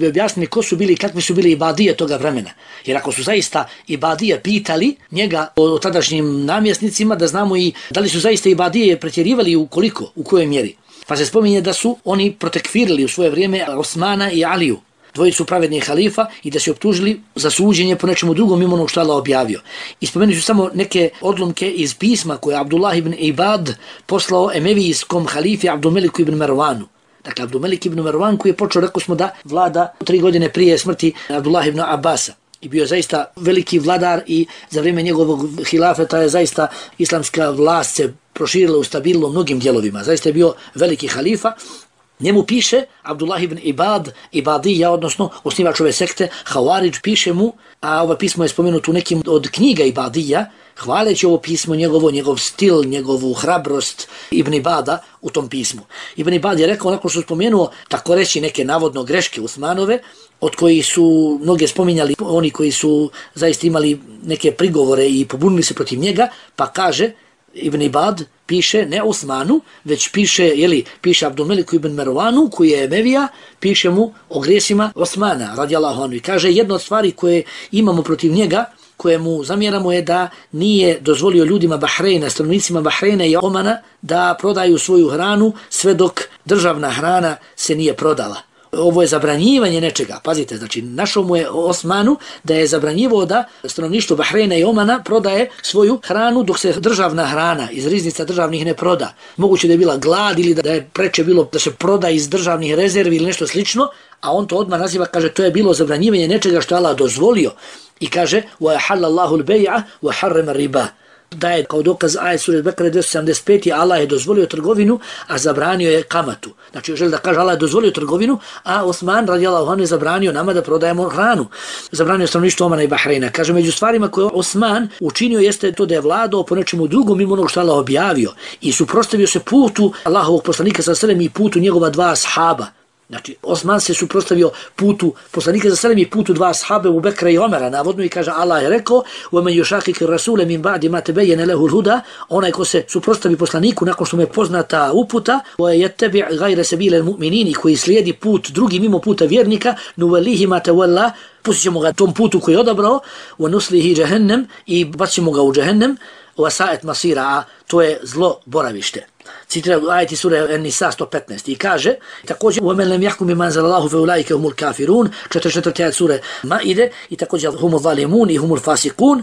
bi objasnili ko su bili i kakvi su bili ibadije toga vremena. Jer ako su zaista ibadije pitali njega o tadašnjim namjesnicima, da znamo i da li su zaista ibadije pretjerivali u koliko, u kojoj mjeri. Pa se spominje da su oni protekvirili u svoje vrijeme Osmana i Aliju, dvojicu pravednih halifa i da se optužili za suđenje po nečemu drugom mimo onog što Allah objavio. I spomenuli samo neke odlomke iz pisma koje Abdullah ibn Ibad poslao emevijskom halifi Abdumeliku ibn Marwanu. Dakle, Abdumelik ibn Marwan koji je počeo, rekao smo da vlada tri godine prije smrti Abdullah ibn Abasa i bio zaista veliki vladar i za vrijeme njegovog hilafeta je zaista islamska vlast se proširila u stabilno mnogim dijelovima. Zaista je bio veliki halifa. Njemu piše Abdullah ibn Ibad, Ibadija, odnosno osnivač ove sekte, Havarić piše mu, a ovo pismo je spomenuto u nekim od knjiga Ibadija, hvaleći ovo pismo, njegovo, njegov stil, njegovu hrabrost Ibn Ibada u tom pismu. Ibn Ibad je rekao, nakon što spomenuo, tako reći, neke navodno greške Usmanove, od koji su mnoge spominjali oni koji su zaista imali neke prigovore i pobunili se protiv njega, pa kaže, Ibn Ibad piše ne Osmanu, već piše, jeli, piše Abdulmeliku ibn Mervanu, koji je Emevija, piše mu o grijesima Osmana, radijallahu anhu. I kaže, jedna od stvari koje imamo protiv njega, koje mu zamjeramo je da nije dozvolio ljudima Bahrejna, stanovnicima Bahrejna i Omana da prodaju svoju hranu sve dok državna hrana se nije prodala ovo je zabranjivanje nečega. Pazite, znači našo mu je Osmanu da je zabranjivo da stanovništvo Bahreina i Omana prodaje svoju hranu dok se državna hrana iz riznica državnih ne proda. Moguće da je bila glad ili da je preče bilo da se proda iz državnih rezervi ili nešto slično, a on to odmah naziva, kaže, to je bilo zabranjivanje nečega što je Allah dozvolio. I kaže, وَيَحَلَّ اللَّهُ الْبَيْعَ وَحَرَّمَ الرِّبَا daje kao dokaz ajet sura Bekare 275. Allah je dozvolio trgovinu, a zabranio je kamatu. Znači, želi da kaže Allah je dozvolio trgovinu, a Osman radijalahu anhu je zabranio nama da prodajemo hranu. Zabranio sam ništa Omana i Bahreina. Kaže, među stvarima koje Osman učinio jeste to da je vladao po nečemu drugom mimo onog što Allah objavio i suprostavio se putu Allahovog poslanika sa srem i putu njegova dva sahaba. Znači, Osman se suprostavio putu, poslanika za selem i putu dva sahabe u Bekra i Omera, navodno i kaže Allah je rekao, u emen jušakik rasule min ba'di ma tebejene lehu huda, onaj ko se suprostavi poslaniku nakon što mu je poznata uputa, ko je tebi gajre se bile mu'minini, koji slijedi put drugi mimo puta vjernika, nu velihi ma te pustit ćemo ga tom putu koji je odabrao, u nuslihi džahennem i bacimo ga u džahennem, u asaet masira, a to je zlo boravište citira u ajeti sura An-Nisa 115 i kaže također u men lem yahkum bima anzalallahu fa ulaika humul kafirun 44. sura sure Maide i također humul zalimun i humul fasiqun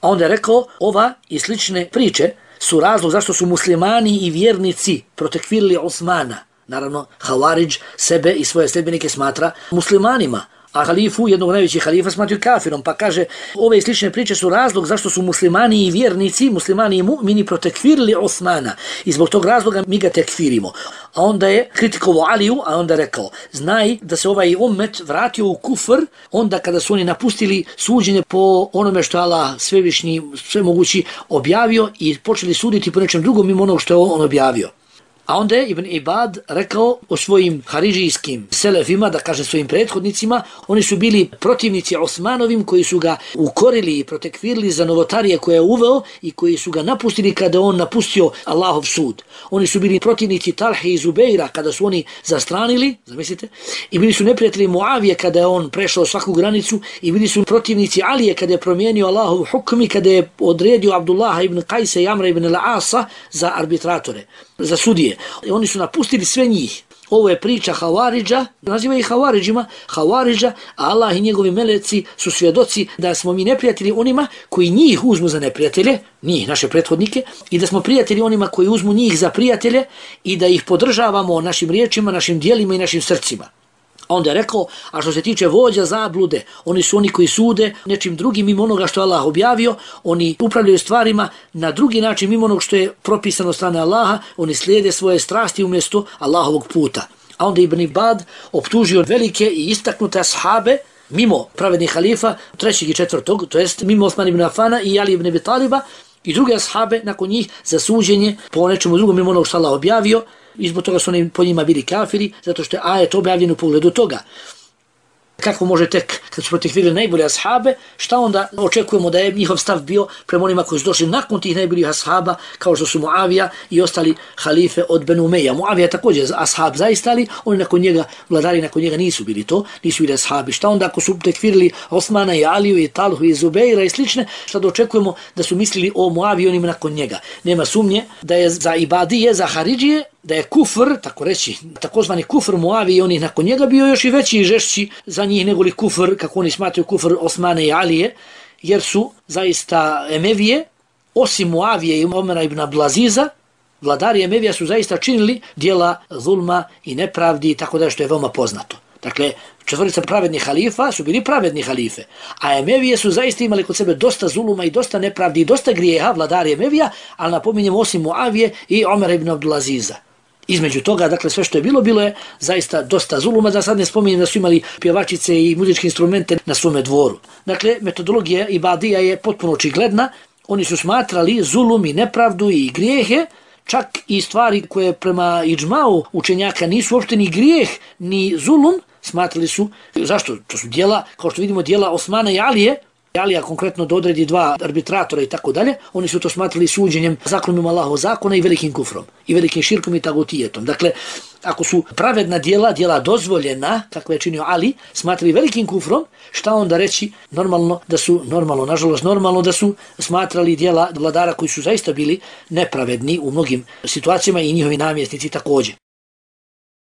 a onda je rekao ova i slične priče su razlog zašto su muslimani i vjernici protekvirili Osmana naravno Havarić sebe i svoje sledbenike smatra muslimanima a halifu, jednog najvećih halifa, smatruju kafirom, pa kaže, ove slične priče su razlog zašto su muslimani i vjernici, muslimani i mu'mini protekvirili Osmana i zbog tog razloga mi ga tekfirimo. A onda je kritikovo Aliju, a onda rekao, znaj da se ovaj ummet vratio u kufr onda kada su oni napustili suđenje po onome što Allah svevišnji, sve mogući objavio i počeli suditi po nečem drugom mimo onog što je on objavio. A onda je Ibn Ibad rekao o svojim haridžijskim selefima, da kaže svojim prethodnicima, oni su bili protivnici Osmanovim koji su ga ukorili i protekvirili za novotarije koje je uveo i koji su ga napustili kada on napustio Allahov sud. Oni su bili protivnici Talhe i Zubeira kada su oni zastranili, zamislite, i bili su neprijatelji Muavije kada je on prešao svaku granicu i bili su protivnici Alije kada je promijenio Allahov hukm i kada je odredio Abdullah ibn Kajsa i Amra ibn Al-Asa za arbitratore, za sudije. I oni su napustili sve njih. Ovo je priča Havariđa, naziva ih Havariđima, Havariđa, a Allah i njegovi meleci su svjedoci da smo mi neprijatelji onima koji njih uzmu za neprijatelje, njih, naše prethodnike, i da smo prijatelji onima koji uzmu njih za prijatelje i da ih podržavamo našim riječima, našim dijelima i našim srcima. Onda je rekao, a što se tiče vođa zablude, oni su oni koji sude nečim drugim mimo onoga što Allah objavio, oni upravljaju stvarima na drugi način mimo onog što je propisano strane Allaha, oni slijede svoje strasti umjesto Allahovog puta. A onda Ibn Ibad optužio velike i istaknute ashabe, mimo pravednih halifa, trećeg i četvrtog, to jest mimo Osman ibn Afana i Ali ibn Vitaliba, i druge ashabe nakon njih za suđenje po nečemu drugom mimo onog što Allah objavio, i zbog toga su oni po njima bili kafiri, zato što je ajet objavljen u pogledu toga. kako može tek kad su protekvirili najbolje ashabe, šta onda očekujemo da je njihov stav bio prema onima koji su došli nakon tih najboljih ashaba, kao što su Muavija i ostali halife od Benumeja. Muavija također ashab zaista, ali oni nakon njega, vladari nakon njega nisu bili to, nisu bili ashabi. Šta onda ako su protekvirili Osmana i Aliju i Talhu i Zubeira i slične, šta da očekujemo da su mislili o Muaviji onima nakon njega. Nema sumnje da je za Ibadije, za Haridžije, da je kufr, tako reći, takozvani kufr Muavi i onih nakon njega bio još i veći i žešći za njih nego li kufr, kako oni smatruju kufr Osmane i Alije, jer su zaista Emevije, osim Muavije i Omera ibn Ablaziza, vladari Emevija su zaista činili dijela zulma i nepravdi, tako da što je veoma poznato. Dakle, četvorica pravednih halifa su bili pravedni halife, a Emevije su zaista imali kod sebe dosta zuluma i dosta nepravdi i dosta grijeha, vladari Emevija, ali napominjem osim Muavije i Omer ibn Abdulaziza. Između toga, dakle, sve što je bilo, bilo je zaista dosta zuluma, da sad ne spominjem da su imali pjevačice i muzičke instrumente na svome dvoru. Dakle, metodologija i badija je potpuno očigledna. Oni su smatrali zulum i nepravdu i grijehe, čak i stvari koje prema iđmau učenjaka nisu uopšte ni grijeh, ni zulum, smatrali su, zašto? To su dijela, kao što vidimo, dijela Osmana i Alije, Alija konkretno da odredi dva arbitratora i tako dalje, oni su to smatrali suđenjem zakonom Allahov zakona i velikim kufrom, i velikim širkom i tagutijetom. Dakle, ako su pravedna dijela, dijela dozvoljena, kako je činio Ali, smatrali velikim kufrom, šta onda reći normalno da su, normalno, nažalost, normalno da su smatrali dijela vladara koji su zaista bili nepravedni u mnogim situacijama i njihovi namjesnici također.